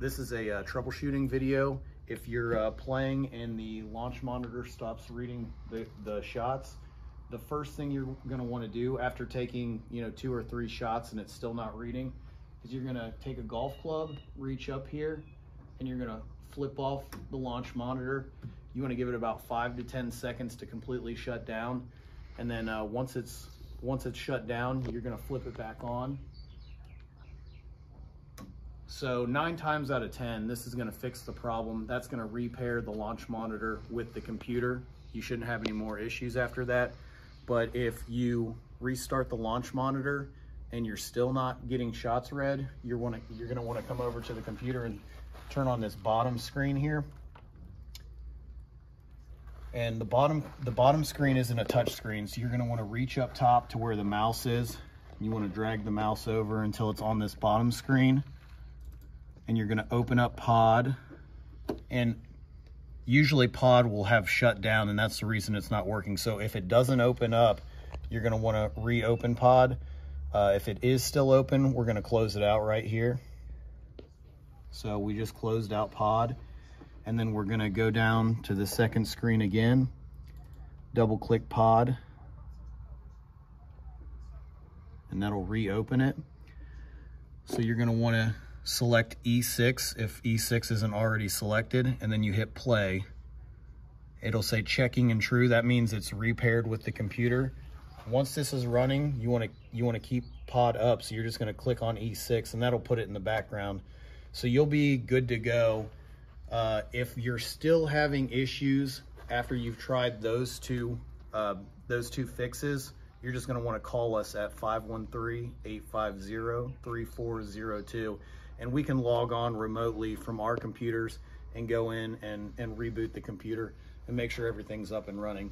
this is a uh, troubleshooting video. If you're uh, playing and the launch monitor stops reading the, the shots, the first thing you're gonna wanna do after taking, you know, two or three shots and it's still not reading, is you're gonna take a golf club, reach up here, and you're gonna flip off the launch monitor. You wanna give it about five to 10 seconds to completely shut down. And then uh, once it's once it's shut down, you're gonna flip it back on. So nine times out of 10, this is gonna fix the problem. That's gonna repair the launch monitor with the computer. You shouldn't have any more issues after that. But if you restart the launch monitor and you're still not getting shots read, you're, wanna, you're gonna wanna come over to the computer and turn on this bottom screen here. And the bottom, the bottom screen isn't a touch screen, so you're gonna wanna reach up top to where the mouse is. You wanna drag the mouse over until it's on this bottom screen. And you're gonna open up pod. And usually pod will have shut down and that's the reason it's not working. So if it doesn't open up, you're gonna wanna reopen pod. Uh, if it is still open, we're gonna close it out right here. So we just closed out pod and then we're gonna go down to the second screen again, double click pod, and that'll reopen it. So you're gonna wanna select E6 if E6 isn't already selected, and then you hit play. It'll say checking and true, that means it's repaired with the computer. Once this is running, you wanna, you wanna keep pod up, so you're just gonna click on E6 and that'll put it in the background. So you'll be good to go uh, if you're still having issues after you've tried those two, uh, those two fixes, you're just gonna wanna call us at 513-850-3402 and we can log on remotely from our computers and go in and, and reboot the computer and make sure everything's up and running.